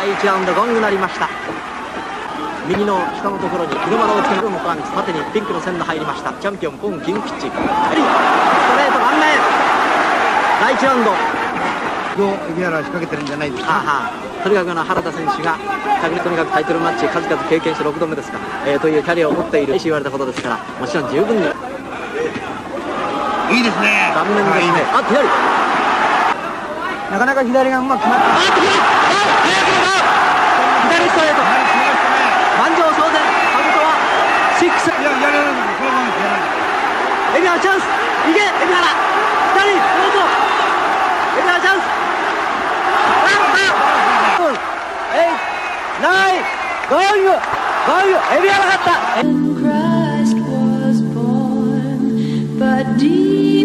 第1ラウンドゴング鳴りました。右の下のところに日の丸をつける元アンツ縦にピンクの線の入りました。チャンピオンポン・キンピッチ。はい。ストレート顔面第1ラウンド。どう蛯原は仕掛けてるんじゃないですかはあは。あとにかくな原田選手がとにかくタイトルマッチ数々経験して6度目ですか、えー、というキャリアを持っている言われたことですからもちろん十分に。いいですね。顔面ですね。あ左。なかなか左がうまく決まってあっと左左ストレート満場騒然カウントは6いややらないこのままやらないエビハラチャンスいけエビハラ左どうぞエビハラチャンスエイナインゴーイングゴーイングエビハラ勝った Christ was born, but deep